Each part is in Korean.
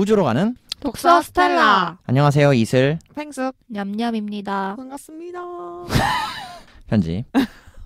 우주로 가는 독서 스텔라 안녕하세요 이슬 팽숙 냠냠입니다. 반갑습니다. 편집.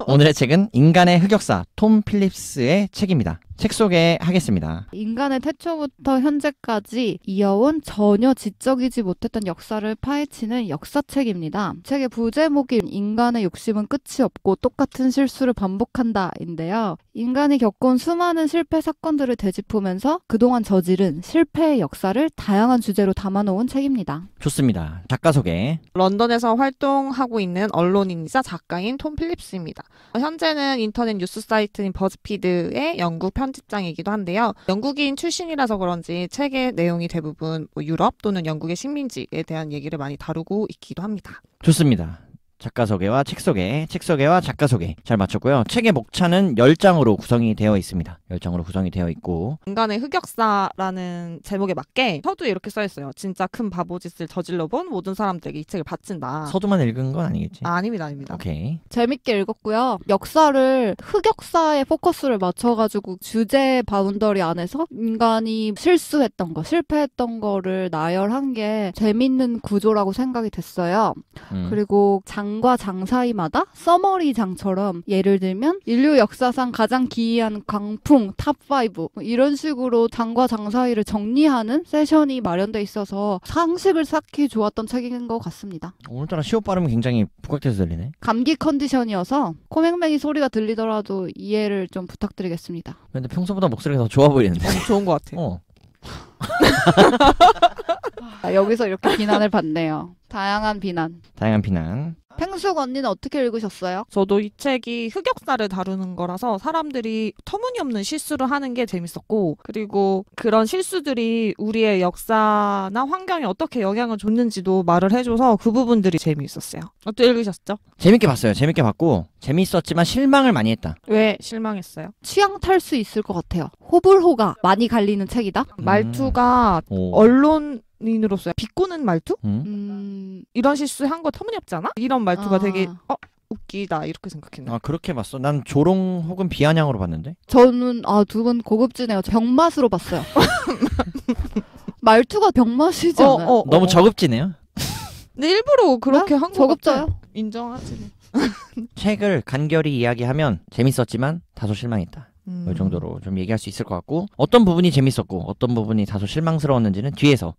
오늘의 책은 인간의 흑역사 톰 필립스의 책입니다. 책 소개하겠습니다. 인간의 태초부터 현재까지 이어온 전혀 지적이지 못했던 역사를 파헤치는 역사책입니다. 책의 부제목이 인간의 욕심은 끝이 없고 똑같은 실수를 반복한다인데요. 인간이 겪은 수많은 실패 사건들을 되짚으면서 그동안 저지른 실패의 역사를 다양한 주제로 담아놓은 책입니다. 좋습니다. 작가 소개. 런던에서 활동하고 있는 언론인이자 작가인 톰 필립스입니다. 현재는 인터넷 뉴스 사이트인 버즈피드의 영국 편 집장이기도 한데요. 영국인 출신이라서 그런지 책의 내용이 대부분 뭐 유럽 또는 영국의 식민지에 대한 얘기를 많이 다루고 있기도 합니다. 좋습니다. 작가 소개와 책 소개, 책 소개와 작가 소개 잘 맞췄고요. 책의 목차는 10장으로 구성이 되어 있습니다. 10장으로 구성이 되어 있고 인간의 흑역사라는 제목에 맞게 서두에 이렇게 써 있어요. 진짜 큰 바보짓을 저질러본 모든 사람들에게 이 책을 바친다. 서두만 읽은 건 아니겠지? 아, 아닙니다, 아닙니다. 오케이. 재밌게 읽었고요. 역사를 흑역사에 포커스를 맞춰가지고 주제 boundary 안에서 인간이 실수했던 거, 실패했던 거를 나열한 게 재밌는 구조라고 생각이 됐어요. 음. 그리고 장과 장 사이마다 summary 장처럼 예를 들면 인류 역사상 가장 기이한 광풍 top 5 이런 식으로 장과 장 사이를 정리하는 세션이 마련돼 있어서 상식을 쌓기 좋았던 책인 것 같습니다. 오늘따라 시옷 발음이 굉장히 부각돼서 들리네. 감기 컨디션이어서 코맹맹이 소리가 들리더라도 이해를 좀 부탁드리겠습니다. 근데 평소보다 목소리가 더 좋아 보이는데. 좋은 것 같아요. 어. 아, 여기서 이렇게 비난을 받네요. 다양한 비난. 다양한 비난. 팽숙 언니는 어떻게 읽으셨어요? 저도 이 책이 흑역사를 다루는 거라서 사람들이 터무니없는 실수를 하는 게 재밌었고 그리고 그런 실수들이 우리의 역사나 환경에 어떻게 영향을 줬는지도 말을 해줘서 그 부분들이 재미있었어요. 어떻게 읽으셨죠? 재밌게 봤어요. 재밌게 봤고 재밌었지만 실망을 많이 했다. 왜 실망했어요? 취향 탈 수 있을 것 같아요. 호불호가 많이 갈리는 책이다. 말투가 오. 언론 인으로서 비꼬는 말투? 음? 음, 이런 실수 한 거 터무니없지 않아? 이런 말투가 아. 되게 어 웃기다 이렇게 생각했네. 아 그렇게 봤어? 난 조롱 혹은 비아냥으로 봤는데. 저는 아 두 분 고급지네요. 병맛으로 봤어요. 말투가 병맛이지 어, 않아요? 어, 너무 어. 저급지네요. 근데 일부러 그렇게 한거 저급져요. 인정하지. 책을 간결히 이야기하면 재밌었지만 다소 실망했다. 음. 이 정도로 좀 얘기할 수 있을 것 같고 어떤 부분이 재밌었고 어떤 부분이 다소 실망스러웠는지는 뒤에서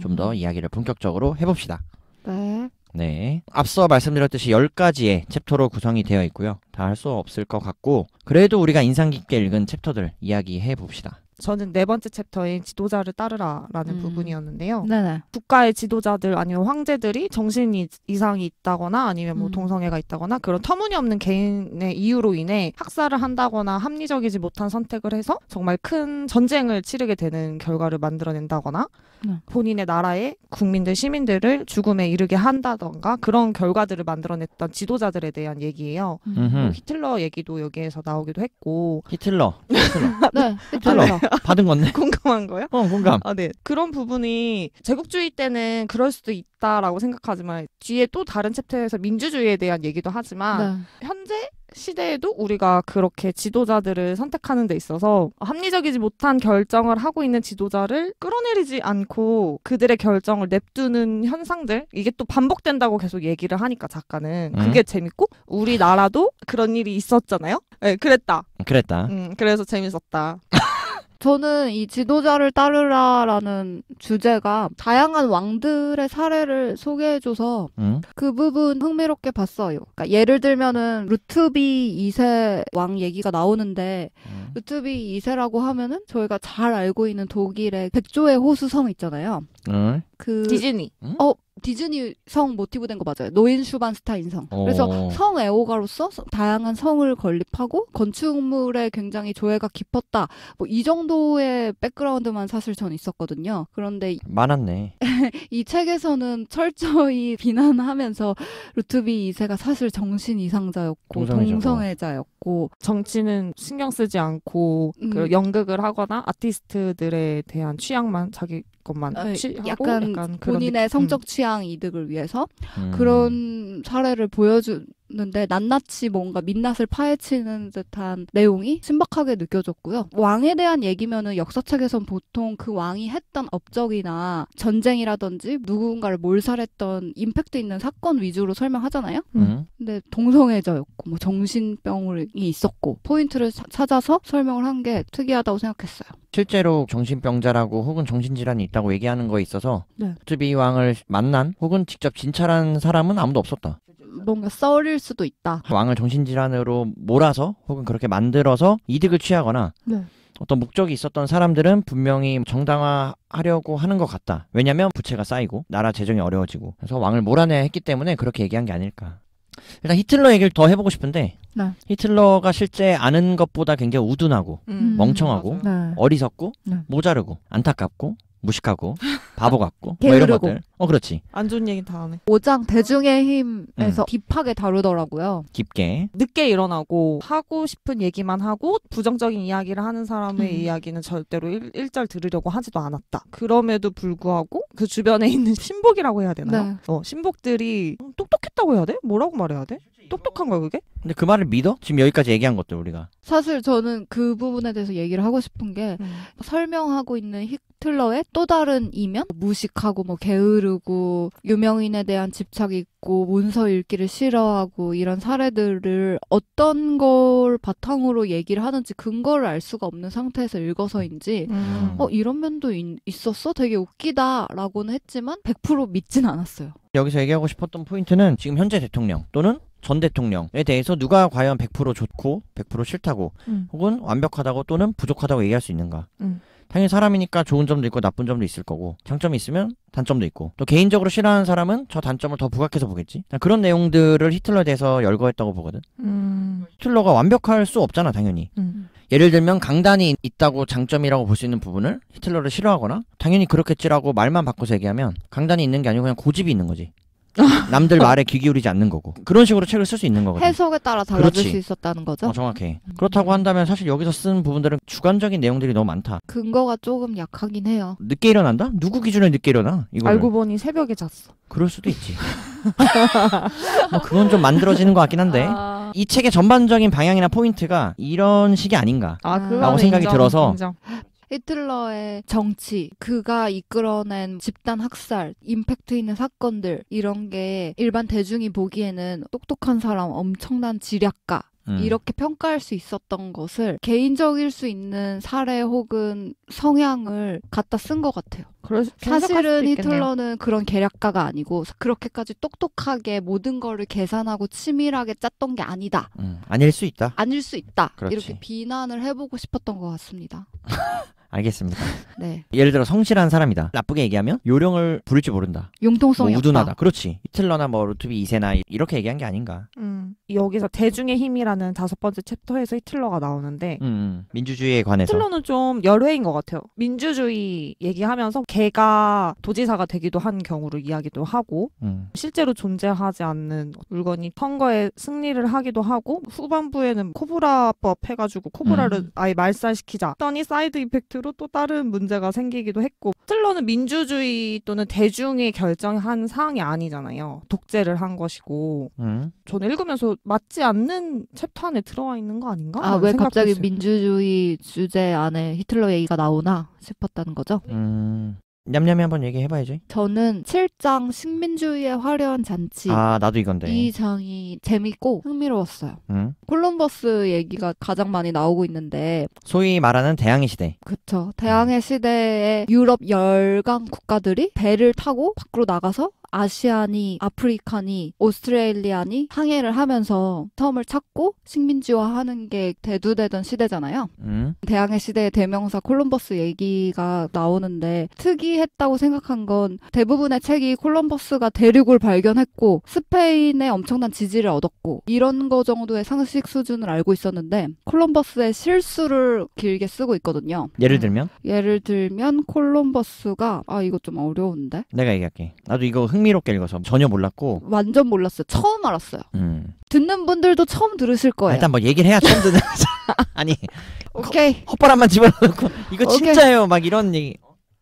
좀더 이야기를 본격적으로 해봅시다. 네. 네. 앞서 말씀드렸듯이 10가지의 챕터로 구성이 되어 있고요. 다 할 수 없을 것 같고 그래도 우리가 인상 깊게 읽은 챕터들 이야기해 봅시다. 저는 네 번째 챕터인 지도자를 따르라라는 음. 부분이었는데요. 네네. 국가의 지도자들 아니면 황제들이 정신 이- 이상이 있다거나 아니면 뭐 음. 동성애가 있다거나 그런 터무니없는 개인의 이유로 인해 학살을 한다거나 합리적이지 못한 선택을 해서 정말 큰 전쟁을 치르게 되는 결과를 만들어낸다거나 네. 본인의 나라의 국민들 시민들을 죽음에 이르게 한다던가 그런 결과들을 만들어냈던 지도자들에 대한 얘기예요. 뭐 음흠. 히틀러 얘기도 여기에서 나오기도 했고 히틀러. 히틀러. 네. 히틀러. 받은 건데. 공감한 거예요? 어, 공감. 아, 네. 그런 부분이 제국주의 때는 그럴 수도 있다라고 생각하지만 뒤에 또 다른 챕터에서 민주주의에 대한 얘기도 하지만 네. 현재 시대에도 우리가 그렇게 지도자들을 선택하는 데 있어서 합리적이지 못한 결정을 하고 있는 지도자를 끌어내리지 않고 그들의 결정을 냅두는 현상들 이게 또 반복된다고 계속 얘기를 하니까 작가는 음. 그게 재밌고 우리나라도 그런 일이 있었잖아요. 네, 그랬다. 그랬다. 음, 그래서 재밌었다. 저는 이 지도자를 따르라라는 주제가 다양한 왕들의 사례를 소개해줘서 응? 그 부분 흥미롭게 봤어요. 그러니까 예를 들면은 루트비히 2세 왕 얘기가 나오는데 응. 루트비히 2세라고 하면은 저희가 잘 알고 있는 독일의 백조의 호수성 있잖아요. 응? 그 디즈니. 디즈니 성 모티브 된 거 맞아요. 노이슈반슈타인 성. 오. 그래서 성 애호가로서 서- 다양한 성을 건립하고 건축물에 굉장히 조예가 깊었다. 뭐 이 정도의 백그라운드만 사실 전 있었거든요. 그런데 이- 많았네. 이 책에서는 철저히 비난하면서 루트비 2세가 사실 정신 이상자였고 동성애자고. 동성애자였고 정치는 신경 쓰지 않고 음. 그 연극을 하거나 아티스트들에 대한 취향만 자기 것만 어, 취하고 약간 그런 본인의. 성적 취향 이득을 위해서 음. 그런 사례를 있었 는데 낱낱이 뭔가 민낯을 파헤치는 듯한 내용이 신박하게 느껴졌고요. 왕에 대한 얘기면은 역사책에선 보통 그 왕이 했던 업적이나 전쟁이라든지 누군가를 몰살했던 임팩트 있는 사건 위주로 설명하잖아요. 음. 근데 동성애자였고 뭐 정신병이 있었고 포인트를 사- 찾아서 설명을 한 게 특이하다고 생각했어요. 실제로 정신병자라고 혹은 정신질환이 있다고 얘기하는 거에 있어서 네. 루트비히 왕을 만난 혹은 직접 진찰한 사람은 아무도 없었다. 뭔가 썰일 수도 있다. 왕을 정신질환으로 몰아서 혹은 그렇게 만들어서 이득을 취하거나 네. 어떤 목적이 있었던 사람들은 분명히 정당화하려고 하는 것 같다. 왜냐하면 부채가 쌓이고 나라 재정이 어려워지고 그래서 왕을 몰아내야 했기 때문에 그렇게 얘기한 게 아닐까. 일단 히틀러 얘기를 더 해보고 싶은데 네. 히틀러가 실제 아는 것보다 굉장히 우둔하고 음. 멍청하고 네. 어리석고 네. 모자르고 안타깝고 무식하고 바보 같고 뭐 이런 게으르고. 것들. 어 그렇지. 안 좋은 얘기 다 하네. 5장 대중의 힘에서 딥하게 다루더라고요. 깊게. 늦게 일어나고 하고 싶은 얘기만 하고 부정적인 이야기를 하는 사람의 음. 이야기는 절대로 일, 일절 들으려고 하지도 않았다. 그럼에도 불구하고 그 주변에 있는 신복이라고 해야 되나요? 네. 어, 신복들이 똑똑했다고 해야 돼? 뭐라고 말해야 돼? 똑똑한 거야 그게? 근데 그 말을 믿어? 지금 여기까지 얘기한 것들 우리가. 사실 저는 그 부분에 대해서 얘기를 하고 싶은 게 설명하고 있는 히 틀러의 또 다른 이면 무식하고 뭐 게으르고 유명인에 대한 집착이 있고 문서 읽기를 싫어하고 이런 사례들을 어떤 걸 바탕으로 얘기를 하는지 근거를 알 수가 없는 상태에서 읽어서인지 음. 어 이런 면도 있, 있었어 되게 웃기다라고는 했지만 100% 믿진 않았어요. 여기서 얘기하고 싶었던 포인트는 지금 현재 대통령 또는 전 대통령에 대해서 누가 과연 100% 좋고 100% 싫다고 음. 혹은 완벽하다고 또는 부족하다고 얘기할 수 있는가. 음. 당연히 사람이니까 좋은 점도 있고 나쁜 점도 있을 거고 장점이 있으면 단점도 있고 또 개인적으로 싫어하는 사람은 저 단점을 더 부각해서 보겠지. 난 그런 내용들을 히틀러에 대해서 열거했다고 보거든. 음. 히틀러가 완벽할 수 없잖아 당연히. 음. 예를 들면 강단이 있다고 장점이라고 볼 수 있는 부분을 히틀러를 싫어하거나 당연히 그렇겠지라고 말만 바꿔서 얘기하면 강단이 있는 게 아니고 그냥 고집이 있는 거지. 남들 말에 귀 기울이지 않는 거고 그런 식으로 책을 쓸 수 있는 거거든. 해석에 따라 달라질 그렇지. 수 있었다는 거죠. 어, 정확해. 그렇다고 한다면 사실 여기서 쓴 부분들은 주관적인 내용들이 너무 많다. 근거가 조금 약하긴 해요. 늦게 일어난다? 누구 기준에 늦게 일어나? 이거 알고 보니 새벽에 잤어. 그럴 수도 있지. 뭐 그건 좀 만들어지는 것 같긴 한데 아, 이 책의 전반적인 방향이나 포인트가 이런 식이 아닌가. 아, 라고 생각이 인정, 들어서 인정. 히틀러의 정치, 그가 이끌어낸 집단 학살, 임팩트 있는 사건들 이런 게 일반 대중이 보기에는 똑똑한 사람, 엄청난 지략가 음. 이렇게 평가할 수 있었던 것을 개인적일 수 있는 사례 혹은 성향을 갖다 쓴 것 같아요. 해석할 사실은. 히틀러는 그런 계략가가 아니고 그렇게까지 똑똑하게 모든 거를 계산하고 치밀하게 짰던 게 아니다. 음, 아닐 수 있다. 아닐 수 있다. 그렇지. 이렇게 비난을 해보고 싶었던 것 같습니다. 알겠습니다. 네. 예를 들어 성실한 사람이다. 나쁘게 얘기하면 요령을 부릴 줄 모른다. 뭐 융통성이 우둔하다. 없다. 그렇지. 히틀러나 뭐 루트비 2세나 이렇게 얘기한 게 아닌가. 음. 여기서 대중의 힘이라는 다섯 번째 챕터에서 히틀러가 나오는데 음, 음. 민주주의에 관해서. 히틀러는 좀 열외인 것 같아요. 민주주의 얘기하면서 개가 도지사가 되기도 한 경우를 이야기도 하고 음. 실제로 존재하지 않는 물건이 선거에 승리를 하기도 하고 후반부에는 코브라법 해가지고 코브라를 음. 아예 말살시키자 했더니 side effect로 또 다른 문제가 생기기도 했고 히틀러는 민주주의 또는 대중이 결정한 사항이 아니잖아요. 독재를 한 것이고 음. 저는 읽으면서 맞지 않는 챕터 안에 들어와 있는 거 아닌가? 아, 왜 갑자기. 민주주의 주제 안에 히틀러 얘기가 나오나 싶었다는 거죠. 음. 냠냠이 한번 얘기해봐야지. 저는 7장 식민주의의 화려한 잔치 아 나도 이건데. 이 장이 재밌고 흥미로웠어요. 음. 콜럼버스 얘기가 가장 많이 나오고 있는데 소위 말하는 대항해 시대. 그쵸. 대항해 시대에 유럽 열강 국가들이 배를 타고 밖으로 나가서 아시아니, 아프리카니, 오스트레일리아니 항해를 하면서 섬을 찾고 식민지화하는 게 대두되던 시대잖아요. 음. 대항해 시대의 대명사 콜럼버스 얘기가 나오는데 특이했다고 생각한 건 대부분의 책이 콜럼버스가 대륙을 발견했고 스페인에 엄청난 지지를 얻었고 이런 거 정도의 상식 수준을 알고 있었는데 콜럼버스의 실수를 길게 쓰고 있거든요. 예를 들면 예를 들면 콜럼버스가 아 이거 좀 어려운데 내가 얘기할게. 나도 이거 흥 미롭게 읽어서 전혀 몰랐고. 완전 몰랐어요. 처음 알았어요. 음. 듣는 분들도 처음 들으실 거예요. 일단 뭐 얘기를 해야 처음 듣는. 아니 오케이. 헛바람만 집어넣고 이거 오케이. 진짜예요. 막 이런 얘기.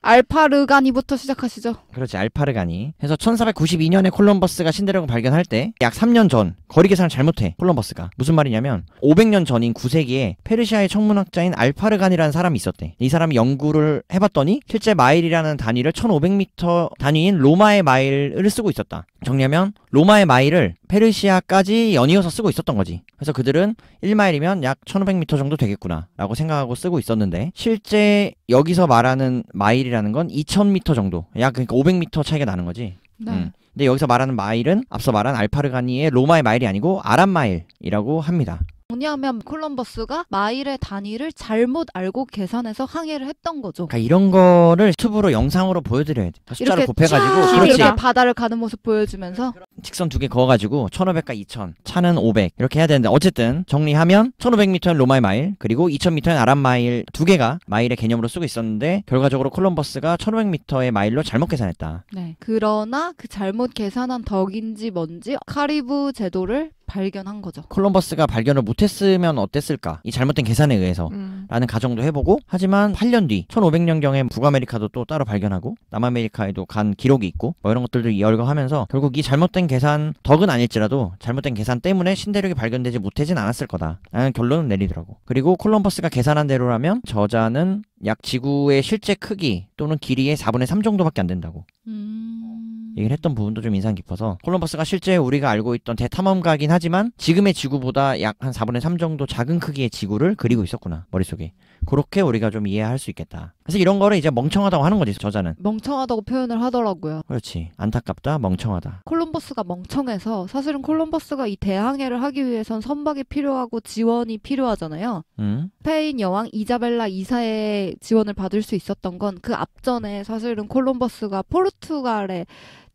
알파르가니부터 시작하시죠. 그렇지 알파르가니. 그래서 1492년에 콜럼버스가 신대륙을 발견할 때 약 3년 전 거리 계산을 잘못해 콜럼버스가 무슨 말이냐면 500년 전인 9세기에 페르시아의 천문학자인 알파르간이라는 사람이 있었대. 이 사람이 연구를 해봤더니 실제 마일이라는 단위를 1500m 단위인 로마의 마일을 쓰고 있었다. 정리하면 로마의 마일을 페르시아까지 연이어서 쓰고 있었던 거지. 그래서 그들은 1마일이면 약 1500m 정도 되겠구나 라고 생각하고 쓰고 있었는데 실제 여기서 말하는 마일이라는 건 2000m 정도 약 그러니까 500m 차이가 나는 거지. 네. 음. 근데 여기서 말하는 마일은 앞서 말한 알파르가니의 로마의 마일이 아니고 아랍 마일이라고 합니다. 정리하면 콜럼버스가 마일의 단위를 잘못 알고 계산해서 항해를 했던 거죠. 그러니까 이런 거를 유튜브로 영상으로 보여드려야 돼. 숫자를 이렇게 곱해가지고 그렇지. 이렇게 바다를 가는 모습 보여주면서 직선 두 개 그어가지고 1500과 2000 차는 500 이렇게 해야 되는데 어쨌든 정리하면 1500m는 로마의 마일 그리고 2000m는 아랍 마일 두 개가 마일의 개념으로 쓰고 있었는데 결과적으로 콜럼버스가 1500m의 마일로 잘못 계산했다. 네. 그러나 그 잘못 계산한 덕인지 뭔지 카리브 제도를 발견한 거죠. 콜럼버스가 발견을 못했으면 어땠을까? 이 잘못된 계산에 의해서 음. 라는 가정도 해보고 하지만 8년 뒤 1500년경에 북아메리카도 또 따로 발견하고 남아메리카에도 간 기록이 있고 뭐 이런 것들도 열거하면서 결국 이 잘못된 계산 덕은 아닐지라도 잘못된 계산 때문에 신대륙이 발견되지 못하진 않았을 거다. 라는 결론을 내리더라고. 그리고 콜럼버스가 계산한 대로라면 저자는 약 지구의 실제 크기 또는 길이의 4분의 3 정도밖에 안 된다고. 음... 얘기를 했던 부분도 좀 인상 깊어서 콜럼버스가 실제 우리가 알고 있던 대탐험가긴 하지만 지금의 지구보다 약 한 4분의 3 정도 작은 크기의 지구를 그리고 있었구나 머릿속에 그렇게 우리가 좀 이해할 수 있겠다 그래서 이런 거를 이제 멍청하다고 하는 거지 저자는 멍청하다고 표현을 하더라고요. 그렇지 안타깝다 멍청하다 콜럼버스가 멍청해서 사실은 콜럼버스가 이 대항해를 하기 위해선 선박이 필요하고 지원이 필요하잖아요. 음? 스페인 여왕 이자벨라 2사의 지원을 받을 수 있었던 건 그 앞전에 사실은 콜럼버스가 포르투갈의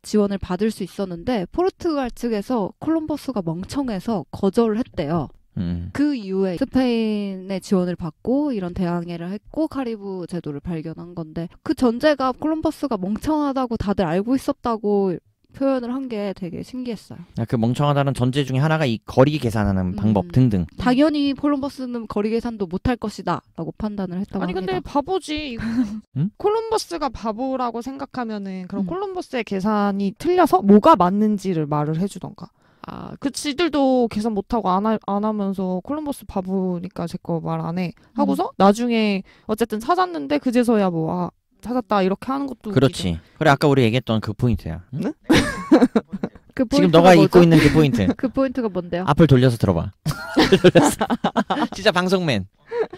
지원을 받을 수 있었는데 포르투갈 측에서 콜럼버스가 멍청해서 거절을 했대요. 음. 그 이후에 스페인의 지원을 받고 이런 대항해를 했고 카리브 제도를 발견한 건데 그 전제가 콜럼버스가 멍청하다고 다들 알고 있었다고 표현을 한 게 되게 신기했어요. 아, 그 멍청하다는 전제 중에 하나가 이 거리 계산하는 음. 방법 등등 당연히 콜럼버스는 거리 계산도 못할 것이다라고 판단을 했다고 아니 합니다. 근데 바보지. 응? 콜럼버스가 바보라고 생각하면은 그럼 음. 콜럼버스의 계산이 틀려서 뭐가 맞는지를 말을 해주던가. 아, 그 지들도 계산 못하고 안, 하, 안 하면서 콜럼버스 바보니까 제 거 말 안 해. 하고서 나중에 어쨌든 찾았는데 그제서야 뭐, 아, 찾았다 이렇게 하는 것도. 그렇지 그래 아까 우리 얘기했던 그 포인트야 응? 네? 그 지금 너가 뭐죠? 잊고 있는 그 포인트 그 포인트가 뭔데요? 앞을 돌려서 들어봐. 진짜 방송맨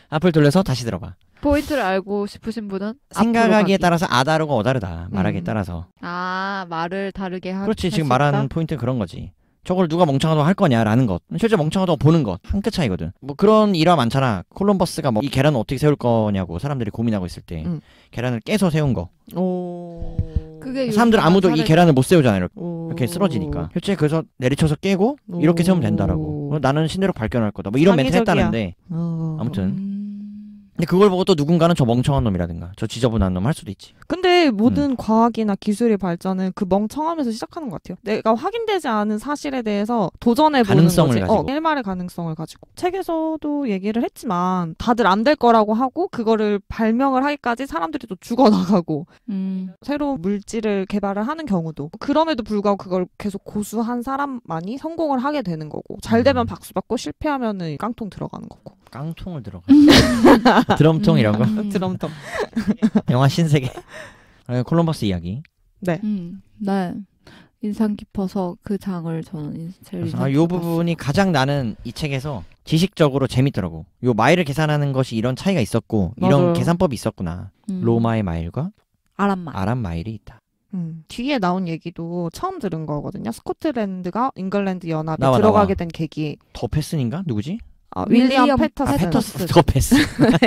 앞을 돌려서 다시 들어봐 포인트를 알고 싶으신 분은 생각하기에. 따라서 아 다르고 어 다르다 말하기에 음. 따라서 아 말을 다르게 하. 그렇지 지금? 말하는 포인트는 그런 거지 저걸 누가 멍청하다고 할 거냐라는 것 실제 멍청하다고 보는 것 한 끗 차이거든 뭐 그런 일화 많잖아 콜럼버스가 뭐 이 계란을 어떻게 세울 거냐고 사람들이 고민하고 있을 때 음. 계란을 깨서 세운 거 오. 그게 사람들 아무도 이 사례- 계란을 못 세우잖아요 이렇게, 오. 이렇게 쓰러지니까 실제 그래서 내리쳐서 깨고 이렇게 세우면 된다라고 나는 신대륙 발견할 거다 뭐 이런 멘트. 했다는데 어. 아무튼 음. 근데 그걸 보고 또 누군가는 저 멍청한 놈이라든가 저 지저분한 놈 할 수도 있지 근데 모든 음. 과학이나 기술의 발전은 그 멍청함에서 시작하는 것 같아요. 내가 확인되지 않은 사실에 대해서 도전해 보는 가능성을 거지. 가지고. 어, 일말의 가능성을 가지고. 책에서도 얘기를 했지만 다들 안 될 거라고 하고 그거를 발명을 하기까지 사람들이 또 죽어 나가고 음. 새로운 물질을 개발을 하는 경우도 그럼에도 불구하고 그걸 계속 고수한 사람만이 성공을 하게 되는 거고 잘 되면 음. 박수 받고 실패하면은 깡통 들어가는 거고. 깡통을 들어가 드럼통 이런 거 음. 드럼통. 영화 신세계 어, 콜럼버스 이야기 네. 음. 네. 인상 깊어서 그 장을 저는 인- 제일 인상 아, 요 깊었어요. 부분이 가장 나는 이 책에서 지식적으로 재밌더라고. 요 마일을 계산하는 것이 이런 차이가 있었고 이런 맞아요. 계산법이 있었구나. 음. 로마의 마일과 아랍 마일. 아랍 마일이 있다. 음. 뒤에 나온 얘기도 처음 들은 거거든요. 스코틀랜드가 잉글랜드 연합에 나와, 들어가게 나와. 된 계기. 더 패슨인가 누구지? 아, 윌리엄 윌리엄 패터슨. 아 패터슨. 패터슨. 더 패슨.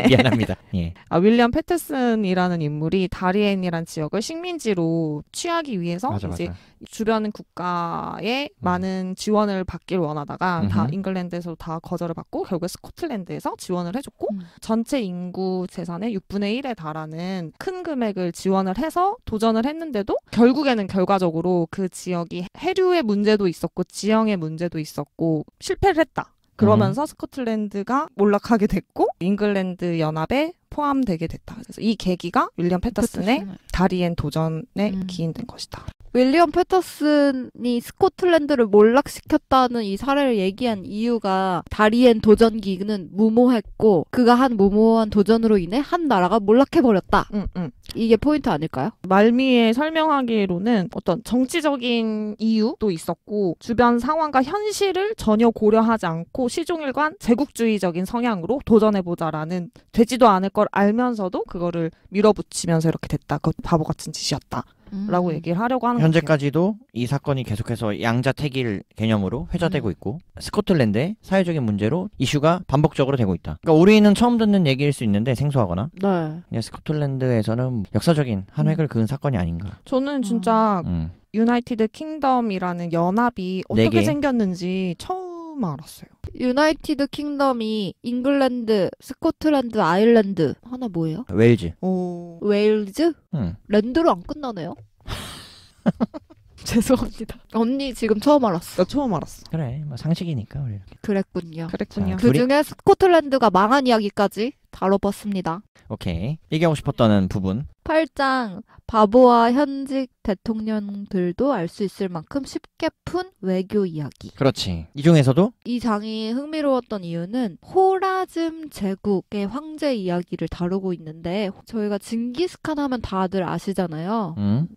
미안합니다. 예. 아, 윌리엄 패터슨이라는 인물이 다리엔이란 지역을 식민지로 취하기 위해서 맞아 이제 맞아. 주변 국가에 많은 지원을 받길 원하다가 다 음흠. 잉글랜드에서 다 거절을 받고 결국에 스코틀랜드에서 지원을 해줬고 음. 전체 인구 재산의 6분의 1에 달하는 큰 금액을 지원을 해서 도전을 했는데도 결국에는 결과적으로 그 지역이 해류의 문제도 있었고 지형의 문제도 있었고 실패를 했다. 그러면서 스코틀랜드가 몰락하게 됐고 잉글랜드 연합에 포함되게 됐다. 그래서 이 계기가 윌리엄 패터슨의 패터슨을. 다리엔 도전에 음. 기인된 것이다. 윌리엄 패터슨이 스코틀랜드를 몰락시켰다는 이 사례를 얘기한 이유가 다리엔 도전기는 무모했고 그가 한 무모한 도전으로 인해 한 나라가 몰락해버렸다. 응, 응. 이게 포인트 아닐까요? 말미에 설명하기로는 어떤 정치적인 이유도 있었고 주변 상황과 현실을 전혀 고려하지 않고 시종일관 제국주의적인 성향으로 도전해보자라는 되지도 않을 걸 알면서도 그거를 밀어붙이면서 이렇게 됐다. 그 바보 같은 짓이었다. 라고 음. 얘기를 하려고 하는. 현재까지도 이 사건이 계속해서 양자택일 개념으로 회자되고 음. 있고 스코틀랜드의 사회적인 문제로 이슈가 반복적으로 되고 있다. 그러니까 우리는 처음 듣는 얘기일 수 있는데 생소하거나 네. 스코틀랜드에서는 역사적인 한 획을 그은 사건이 아닌가. 저는 진짜 음. 유나이티드 킹덤이라는 연합이 어떻게 네 개. 생겼는지 처음 알았어요. 유나이티드 킹덤이 잉글랜드, 스코틀랜드, 아일랜드 하나 뭐예요? 웨일즈. 오. 웨일즈? 음. 랜드로 안 끝나네요. 죄송합니다. 언니 지금 처음 알았어. 나 처음 알았어. 그래, 뭐 상식이니까 우리 이렇게. 그랬군요. 그랬군요. 자, 그 둘이- 중에 스코틀랜드가 망한 이야기까지 다뤄봤습니다. 오케이. 얘기하고 싶었던 부분. 8장 바보와 현직 대통령들도 알 수 있을 만큼 쉽게 푼 외교 이야기. 그렇지. 이 중에서도 이 장이 흥미로웠던 이유는 호라즘 제국의 황제 이야기를 다루고 있는데 저희가 징기스칸 하면 다들 아시잖아요. 음,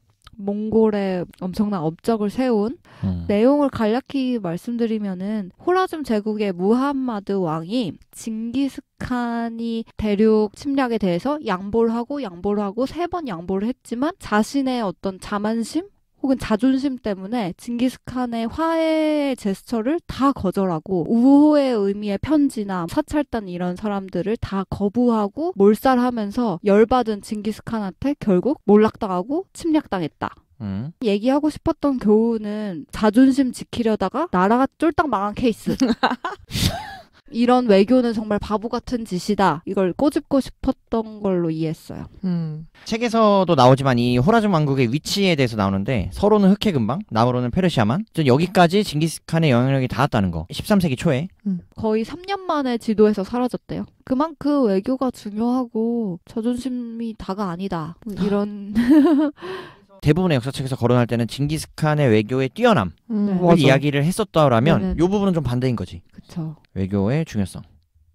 몽골에 엄청난 업적을 세운 음. 내용을 간략히 말씀드리면은 호라즘 제국의 무함마드 왕이 징기스칸이 대륙 침략에 대해서 양보를 하고 양보를 하고 세 번 양보를 했지만 자신의 어떤 자만심 혹은 자존심 때문에 징기스칸의 화해 제스처를 다 거절하고 우호의 의미의 편지나 사찰단 이런 사람들을 다 거부하고 몰살하면서 열받은 징기스칸한테 결국 몰락당하고 침략당했다. 음. 얘기하고 싶었던 교훈은 자존심 지키려다가 나라가 쫄딱 망한 케이스. 이런 외교는 정말 바보 같은 짓이다. 이걸 꼬집고 싶었던 걸로 이해했어요. 음. 책에서도 나오지만 이 호라즘 왕국의 위치에 대해서 나오는데 서로는 흑해금방, 남으로는 페르시아만. 전 여기까지 징기스칸의 영향력이 닿았다는 거. 13세기 초에. 거의 3년 만에 지도에서 사라졌대요. 그만큼 외교가 중요하고 자존심이 다가 아니다. 뭐 이런 대부분의 역사책에서 거론할 때는 징기스칸의 외교의 뛰어남을 음, 네. 맞아. 이야기를 했었다라면 네네. 이 부분은 좀 반대인 거지. 그쵸. 외교의 중요성.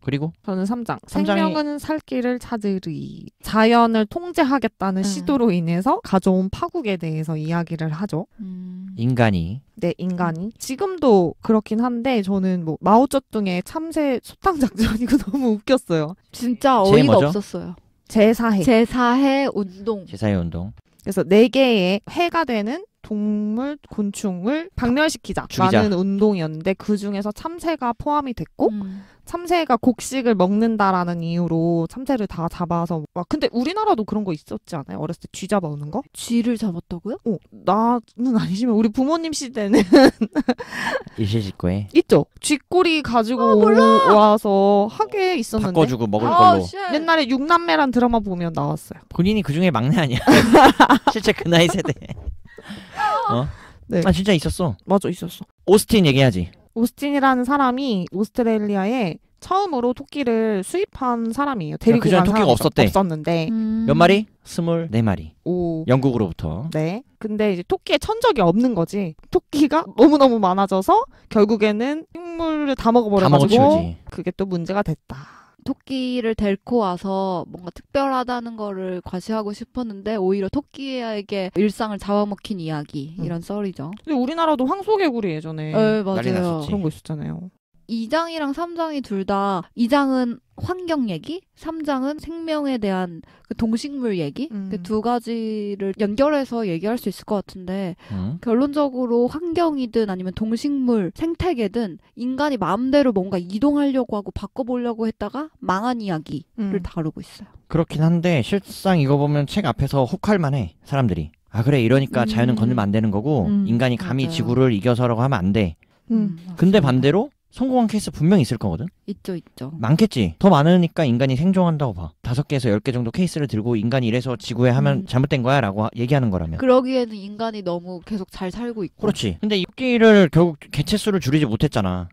그리고 저는 3장. 삼장이- 생명은 살 길을 찾으리. 자연을 통제하겠다는 음. 시도로 인해서 가져온 파국에 대해서 이야기를 하죠. 음. 인간이 네, 인간이. 지금도 그렇긴 한데 저는 뭐 마오쩌둥의 참새 소탕 작전이고 너무 웃겼어요. 진짜 제 어이가? 없었어요. 제사해. 제사해 운동. 제사해 운동. 그래서 네 개의 해가 되는 동물, 곤충을 박멸시키자라는 죽이자. 운동이었는데 그 중에서 참새가 포함이 됐고 음. 참새가 곡식을 먹는다라는 이유로 참새를 다 잡아서 와 근데 우리나라도 그런 거 있었지 않아요? 어렸을 때 쥐 잡아오는 거? 쥐를 잡았다고요? 어 나는 아니지만 우리 부모님 시대는 일실직고에 있죠. 쥐꼬리 가지고 아! 와서 하게 있었는데 바꿔주고 먹을 아, 걸로. shit. 옛날에 육남매란 드라마 보면 나왔어요. 본인이 그 중에 막내 아니야? 실제 그 나이 세대. 어? 네. 아 진짜 있었어. 맞아 있었어. 오스틴 얘기하지. 오스틴이라는 사람이 오스트레일리아에 처음으로 토끼를 수입한 사람이에요. 데리고 그전에 간 토끼가 없었대. 없었는데 음. 몇 마리? 스물 네 마리. 오 영국으로부터. 네. 근데 이제 토끼의 천적이 없는 거지. 토끼가 너무 너무 많아져서 결국에는 식물을 다다 먹어버려가지고 먹어치우지. 그게 또 문제가 됐다. 토끼를 데리고 와서 뭔가 특별하다는 거를 과시하고 싶었는데 오히려 토끼에게 일상을 잡아먹힌 이야기 음. 이런 썰이죠. 근데 우리나라도 황소개구리 예전에 네, 맞아요. 났었지. 그런 거 있었잖아요. 2장이랑 3장이 둘 다 2장은 환경 얘기, 3장은 생명에 대한 그 동식물 얘기 음. 그두 가지를 연결해서 얘기할 수 있을 것 같은데 응? 결론적으로 환경이든 아니면 동식물, 생태계든 인간이 마음대로 뭔가 이동하려고 하고 바꿔보려고 했다가 망한 이야기를 음. 다루고 있어요. 그렇긴 한데 실상 이거 보면 책 앞에서 혹할 만 해 사람들이. 아 그래 이러니까 음. 자연은 건들면 안 되는 거고 음, 인간이 감히 맞아요. 지구를 이겨서라고 하면 안 돼. 음. 근데 맞습니다. 반대로 성공한 케이스 분명 있을 거거든. 있죠, 있죠. 많겠지. 더 많으니까 인간이 생존한다고 봐. 다섯 개에서 열 개 정도 케이스를 들고 인간이 이래서 지구에 하면 음. 잘못된 거야라고 하- 얘기하는 거라면. 그러기에는 인간이 너무 계속 잘 살고 있고. 그렇지. 근데 이 토끼를 결국 개체 수를 줄이지 못했잖아.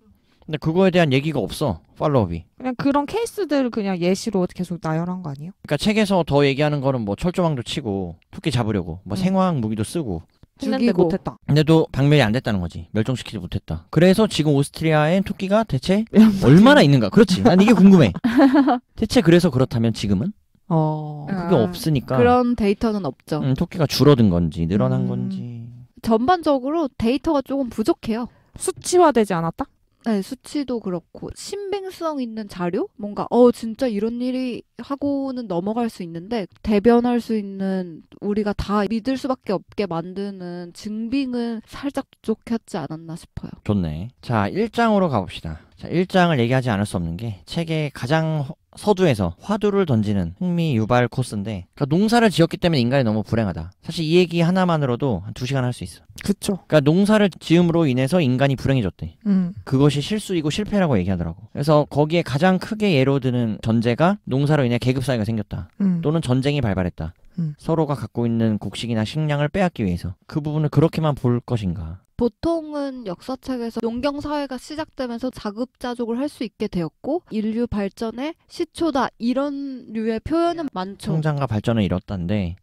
근데 그거에 대한 얘기가 없어. 팔로업이. 그냥 그런 케이스들을 그냥 예시로 계속 나열한 거 아니에요? 그러니까 책에서 더 얘기하는 거는 뭐 철조망도 치고 토끼 잡으려고 뭐 음. 생화학 무기도 쓰고 했는데 죽이고. 못했다. 근데도 박멸이 안 됐다는 거지. 멸종시키지 못했다. 그래서 지금 오스트리아엔 토끼가 대체 얼마나 있는가? 그렇지. 난 이게 궁금해. 대체 그래서 그렇다면 지금은 어. 아. 그게 없으니까 그런 데이터는 없죠. 음, 토끼가 줄어든 건지 늘어난 음. 건지 전반적으로 데이터가 조금 부족해요. 수치화되지 않았다? 네, 수치도 그렇고 신빙성 있는 자료? 뭔가 어 진짜 이런 일이 하고는 넘어갈 수 있는데 대변할 수 있는 우리가 다 믿을 수밖에 없게 만드는 증빙은 살짝 부족했지 않았나 싶어요. 좋네. 자, 1장으로 가봅시다. 자, 1장을 얘기하지 않을 수 없는 게 책의 가장 허- 서두에서 화두를 던지는 흥미 유발 코스인데 그러니까 농사를 지었기 때문에 인간이 너무 불행하다. 사실 이 얘기 하나만으로도 한 2시간 할 수 있어. 그쵸. 그러니까 농사를 지음으로 인해서 인간이 불행해졌대. 음. 그것이 실수이고 실패라고 얘기하더라고. 그래서 거기에 가장 크게 예로 드는 전제가 농사로 인해 계급 사회가 생겼다. 음. 또는 전쟁이 발발했다. 음. 서로가 갖고 있는 곡식이나 식량을 빼앗기 위해서 그 부분을 그렇게만 볼 것인가? 보통은 역사책에서 농경 사회가 시작되면서 자급자족을 할 수 있게 되었고 인류 발전의 시초다 이런 류의 표현은 많죠. 성장과 발전을 이뤘다는데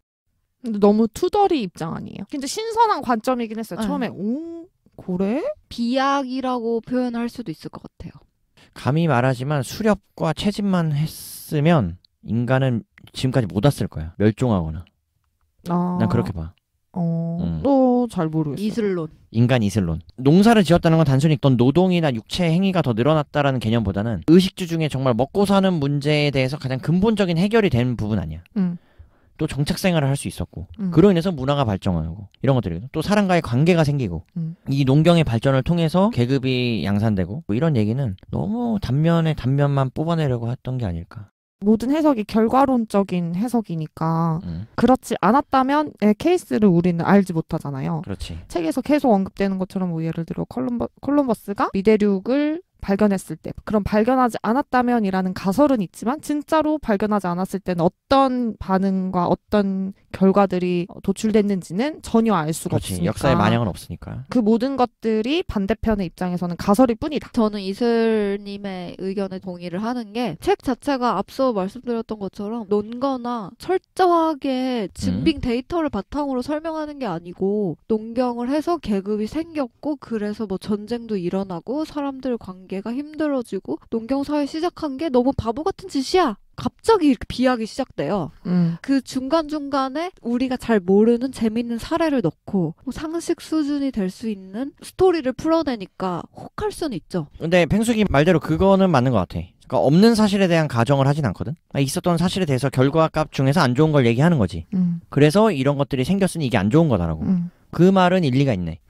근데 너무 투덜이 입장 아니에요? 근데 신선한 관점이긴 했어요. 네. 처음에 오 그래? 비약이라고 표현할 수도 있을 것 같아요. 감히 말하지만 수렵과 채집만 했으면 인간은 지금까지 못 왔을 거야. 멸종하거나. 아. 난 그렇게 봐. 어. 음. 또잘 모르겠어. 이슬론. 인간 이슬론. 농사를 지었다는 건 단순히 어떤 노동이나 육체 행위가 더 늘어났다라는 개념보다는 의식주 중에 정말 먹고 사는 문제에 대해서 가장 근본적인 해결이 된 부분 아니야. 음. 또 정착 생활을 할 수 있었고 음. 그로 인해서 문화가 발전하고 이런 것들이 또 사람과의 관계가 생기고 음. 이 농경의 발전을 통해서 계급이 양산되고 뭐 이런 얘기는 너무 단면에 단면만 뽑아내려고 했던 게 아닐까. 모든 해석이 결과론적인 해석이니까 음, 그렇지 않았다면 의 케이스를 우리는 알지 못하잖아요. 그렇지. 책에서 계속 언급되는 것처럼 뭐 예를 들어 콜럼버, 콜럼버스가 미대륙을 발견했을 때 그럼 발견하지 않았다면이라는 가설은 있지만 진짜로 발견하지 않았을 때는 어떤 반응과 어떤 결과들이 도출됐는지는 전혀 알 수가 그렇지. 없으니까 역사의 만약은 없으니까. 그 모든 것들이 반대편의 입장에서는 가설일 뿐이다. 저는 이슬님의 의견에 동의를 하는 게 책 자체가 앞서 말씀드렸던 것처럼 논거나 철저하게 증빙 데이터를 바탕으로 설명하는 게 아니고 농경을 해서 계급이 생겼고 그래서 뭐 전쟁도 일어나고 사람들 관계 가 힘들어지고 농경 사회 시작한 게 너무 바보 같은 짓이야. 갑자기 이렇게 비하기 시작돼요. 음. 그 중간중간에 우리가 잘 모르는 재밌는 사례를 넣고 뭐 상식 수준이 될 수 있는 스토리를 풀어내니까 혹할 수는 있죠. 근데 팽숙이 말대로 그거는 맞는 것 같아. 그러니까 없는 사실에 대한 가정을 하진 않거든. 아, 있었던 사실에 대해서 결과값 중에서 안 좋은 걸 얘기하는 거지. 음. 그래서 이런 것들이 생겼으니 이게 안 좋은 거다라고. 음. 그 말은 일리가 있네.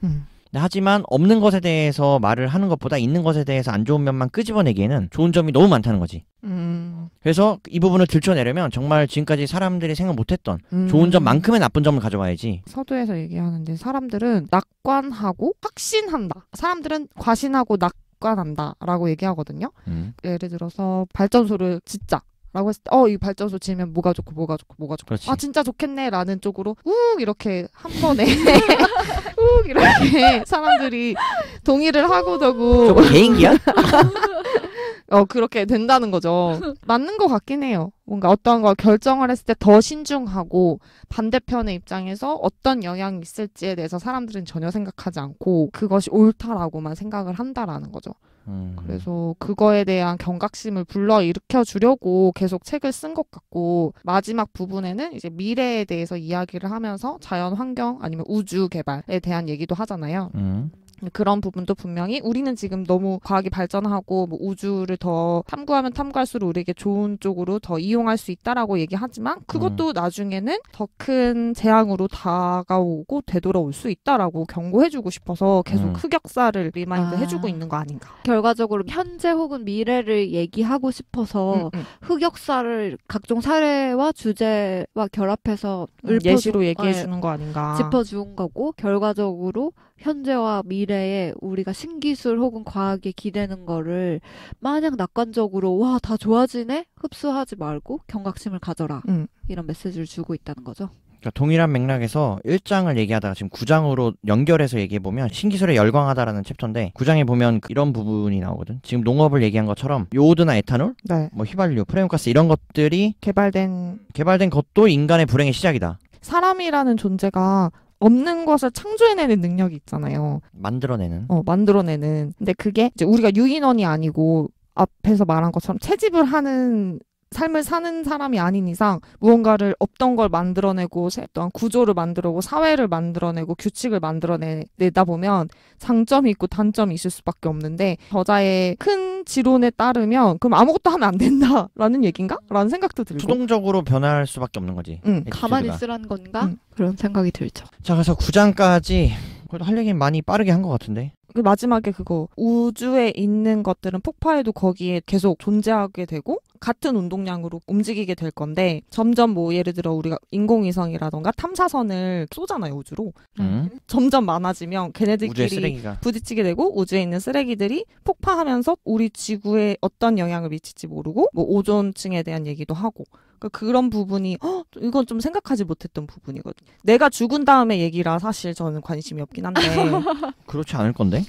하지만 없는 것에 대해서 말을 하는 것보다 있는 것에 대해서 안 좋은 면만 끄집어내기에는 좋은 점이 너무 많다는 거지. 음. 그래서 이 부분을 들춰내려면 정말 지금까지 사람들이 생각 못했던 음. 좋은 점만큼의 나쁜 점을 가져와야지. 서두에서 얘기하는데 사람들은 낙관하고 확신한다. 사람들은 과신하고 낙관한다라고 얘기하거든요. 음, 예를 들어서 발전소를 짓자. 라고 했을 때, 어, 이 발전소 지으면 뭐가 좋고, 뭐가 좋고, 뭐가 좋고. 그렇지. 아, 진짜 좋겠네. 라는 쪽으로, 욱! 이렇게 한 번에, 욱! 이렇게 사람들이 동의를 하고더고, 저거 개인기야? 어, 그렇게 된다는 거죠. 맞는 것 같긴 해요. 뭔가 어떤 걸 결정을 했을 때 더 신중하고 반대편의 입장에서 어떤 영향이 있을지에 대해서 사람들은 전혀 생각하지 않고 그것이 옳다라고만 생각을 한다라는 거죠. 음, 그래서 그거에 대한 경각심을 불러 일으켜 주려고 계속 책을 쓴 것 같고 마지막 부분에는 이제 미래에 대해서 이야기를 하면서 자연 환경 아니면 우주 개발에 대한 얘기도 하잖아요. 음, 그런 부분도 분명히 우리는 지금 너무 과학이 발전하고 뭐 우주를 더 탐구하면 탐구할수록 우리에게 좋은 쪽으로 더 이용할 수 있다라고 얘기하지만 그것도 나중에는 더 큰 재앙으로 다가오고 되돌아올 수 있다라고 경고해주고 싶어서 계속 음. 흑역사를 remind 아. 해주고 있는 거 아닌가. 결과적으로 현재 혹은 미래를 얘기하고 싶어서 음, 음. 흑역사를 각종 사례와 주제와 결합해서 음, 읊어주- 예시로 얘기해 예, 주는 거 아닌가. 짚어주은 거고 결과적으로 현재와 미래 에 우리가 신기술 혹은 과학에 기대는 거를 마냥 낙관적으로 와 다 좋아지네 흡수하지 말고 경각심을 가져라 음. 이런 메시지를 주고 있다는 거죠. 그러니까 동일한 맥락에서 1장을 얘기하다가 지금 9장으로 연결해서 얘기해 보면 신기술에 열광하다라는 챕터인데 9장에 보면 이런 부분이 나오거든. 지금 농업을 얘기한 것처럼 요오드나 에탄올, 네. 뭐 휘발유, 프레임가스 이런 것들이 개발된 개발된 것도 인간의 불행의 시작이다. 사람이라는 존재가 없는 것을 창조해내는 능력이 있잖아요. 만들어내는. 어, 만들어내는. 근데 그게 이제 우리가 유인원이 아니고 앞에서 말한 것처럼 채집을 하는 삶을 사는 사람이 아닌 이상 무언가를 없던 걸 만들어내고 새- 어떠한 구조를 만들어고 사회를 만들어내고 규칙을 만들어내다 보면 장점이 있고 단점이 있을 수밖에 없는데 저자의 큰 지론에 따르면 그럼 아무것도 하면 안 된다라는 얘긴가? 라는 생각도 들고 수동적으로 변할 수밖에 없는 거지. 응. 가만히. 있으란 건가? 음. 그런 생각이 들죠. 자, 그래서 9장까지 그래도 할 얘기는 많이 빠르게 한 것 같은데. 그 마지막에 그거 우주에 있는 것들은 폭파해도 거기에 계속 존재하게 되고 같은 운동량으로 움직이게 될 건데 점점 뭐 예를 들어 우리가 인공위성이라던가 탐사선을 쏘잖아요 우주로 음. 점점 많아지면 걔네들끼리. 부딪히게 되고 우주에 있는 쓰레기들이 폭파하면서 우리 지구에 어떤 영향을 미칠지 모르고 뭐 오존층에 대한 얘기도 하고 그런 부분이 헉, 이건 좀 생각하지 못했던 부분이거든요. 내가 죽은 다음에 얘기라 사실 저는 관심이 없긴 한데 그렇지 않을 건데.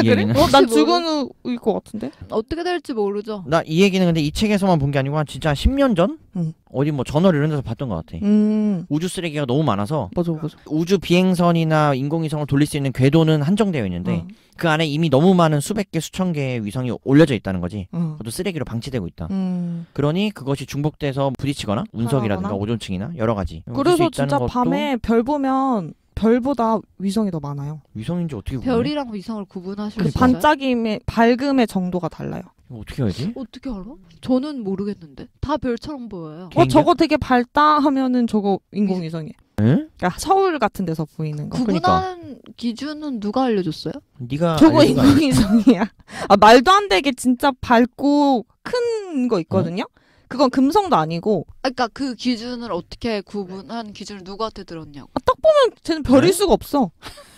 이 그래? 어, 난 죽은 후일 것 같은데? 어떻게 될지 모르죠. 나 이 얘기는 근데 이 책에서만 본 게 아니고 한 진짜 한 10년 전? 응. 어디 뭐 저널 이런 데서 봤던 것 같아. 음, 우주 쓰레기가 너무 많아서 맞아, 맞아. 우주 비행선이나 인공위성을 돌릴 수 있는 궤도는 한정되어 있는데 어, 그 안에 이미 너무 많은 수백 개 수천 개의 위성이 올려져 있다는 거지. 어. 그것도 쓰레기로 방치되고 있다. 음. 그러니 그것이 중복돼서 부딪히거나 운석이라든가. 오존층이나 여러 가지. 수 그래서 진짜 밤에 별 보면 별보다 위성이 더 많아요. 위성인지 어떻게 구분해? 별이랑 위성을 구분하실 그 수 있어요? 반짝임의 밝음의 정도가 달라요. 이거 어떻게 알지? 어떻게 알아? 저는 모르겠는데 다 별처럼 보여요. 어, 개인기야? 저거 되게 밝다 하면은 저거 인공위성이에요. 응? 그러니까 서울 같은 데서 보이는 거. 구분하는 기준은 누가 알려줬어요? 네가 저거 알려준 거 아니야? 인공위성이야. 아, 말도 안 되게 진짜 밝고 큰 거 있거든요? 그건 금성도 아니고, 아, 그러니까 그 기준을 어떻게 구분한 기준을 누구한테 들었냐고. 아, 딱 보면 쟤는 별일 네? 수가 없어.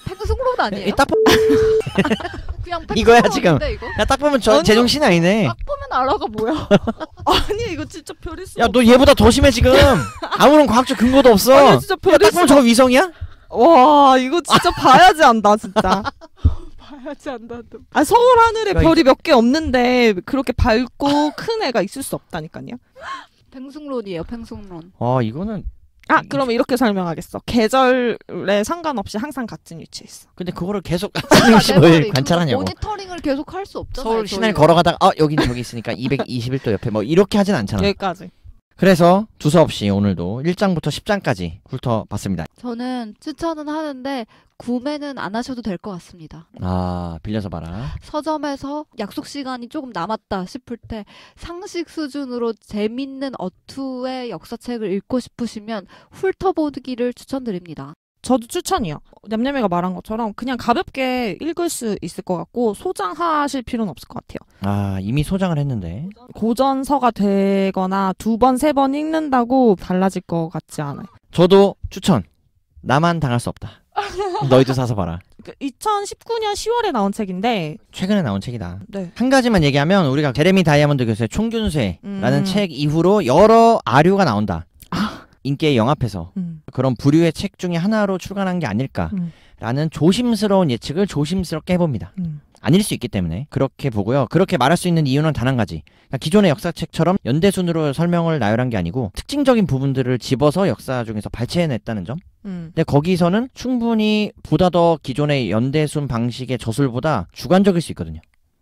팽승론 아니에요? 이 딱, 보... 그냥 이거야, 지금. 이거? 야, 딱 보면 저 아니요. 제정신 아니네. 딱 보면 알아가 뭐야? 아니, 이거 진짜 별일 수가 야, 너 얘보다 더 심해 지금. 아무런 과학적 근거도 없어. 아니, 진짜 야, 별일 딱 수가 보면 저거 위성이야? 와, 이거 진짜 봐야지 안다, 진짜. 봐야지 안다도. 아, 서울 하늘에 그러니까 별이 몇 개 없는데, 그렇게 밝고 큰 애가 있을 수 없다니까요. 팽승론이에요, 팽승론. 아, 이거는 아, 그러면 이렇게 설명하겠어. 계절에 상관없이 항상 같은 위치에 있어. 근데 그거를 계속 내 365일 말이 관찰하냐고. 모니터링을 계속 할 수 없잖아요. 서울 시내를 저희가. 걸어가다가 아 여긴 저기 있으니까 221도 옆에 뭐 이렇게 하진 않잖아. 여기까지. 그래서 두서없이 오늘도 1장부터 10장까지 훑어봤습니다. 저는 추천은 하는데 구매는 안 하셔도 될 것 같습니다. 아 빌려서 봐라. 서점에서 약속 시간이 조금 남았다 싶을 때 상식 수준으로 재밌는 어투의 역사책을 읽고 싶으시면 훑어보기를 추천드립니다. 저도 추천이요. 냠냠이가 말한 것처럼 그냥 가볍게 읽을 수 있을 것 같고 소장하실 필요는 없을 것 같아요. 아 이미 소장을 했는데 고전서가 되거나 두 번, 세 번 읽는다고 달라질 것 같지 않아요. 저도 추천. 나만 당할 수 없다. 너희도 사서 봐라. 2019년 10월에 나온 책인데, 최근에 나온 책이다. 네. 한 가지만 얘기하면 우리가 제레미 다이아몬드 교수의 총균쇠라는 음. 책 이후로 여러 아류가 나온다. 아. 인기에 영합해서 음. 그런 부류의 책 중에 하나로 출간한 게 아닐까라는 조심스러운 예측을 조심스럽게 해봅니다. 음. 아닐 수 있기 때문에 그렇게 보고요. 그렇게 말할 수 있는 이유는 단 한 가지. 그러니까 기존의 역사책처럼 연대순으로 설명을 나열한 게 아니고 특징적인 부분들을 집어서 역사 중에서 발췌해냈다는 점. 음. 근데 거기서는 충분히 보다 더 기존의 연대순 방식의 저술보다 주관적일 수 있거든요.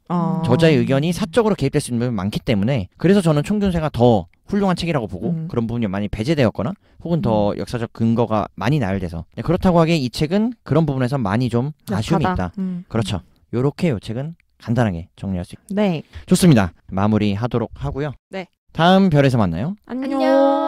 어. 저자의 의견이 사적으로 개입될 수 있는 부분이 많기 때문에 그래서 저는 총균세가 더 훌륭한 책이라고 보고 음. 그런 부분이 많이 배제되었거나 혹은 더 역사적 근거가 많이 나열돼서 네, 그렇다고 하기에 이 책은 그런 부분에서 많이 좀 아쉬움이 약하다. 있다. 음. 그렇죠. 요렇게 요 책은 간단하게 정리할 수 있. 네. 좋습니다. 마무리 하도록 하고요. 네. 다음 별에서 만나요. 안녕.